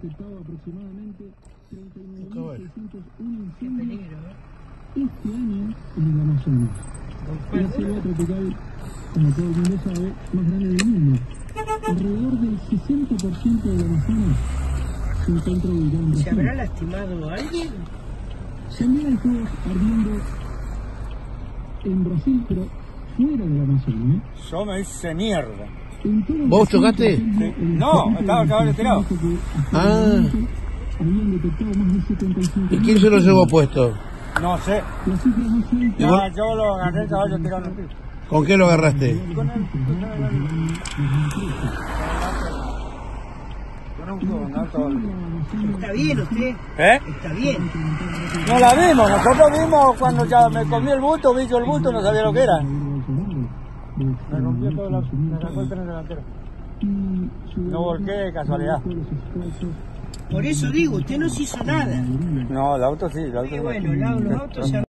detectado aproximadamente Un caballo. 39.601 Qué incendios ¿eh? este año en el Amazonas. La selva tropical, como todo el mundo sabe, más grande del mundo. Alrededor del 60% del Amazonas se encuentra ubicado en ¿Se habrá lastimado alguien? También hay fuegos ardiendo en Brasil, pero fuera del Amazonas. Yo me hice mierda. ¿Vos chocaste? Sí. No, estaba el caballo tirado. Ah. el momento Habían detectado más de 75 ¿Y quién se lo llevó puesto? No sé. No, yo lo agarré el caballo tirado en el piso. ¿Con qué lo agarraste? Con el. ¿Está bien usted? ¿Eh? ¿Está bien? No la vimos, nosotros vimos cuando ya me comí el bulto, vi yo el bulto, no sabía lo que era. Me rompió todo la, me arrancó el tren delantero. No volqué de casualidad. Por eso digo, usted no se hizo nada. No, el auto sí, el auto Y sí. bueno, autos se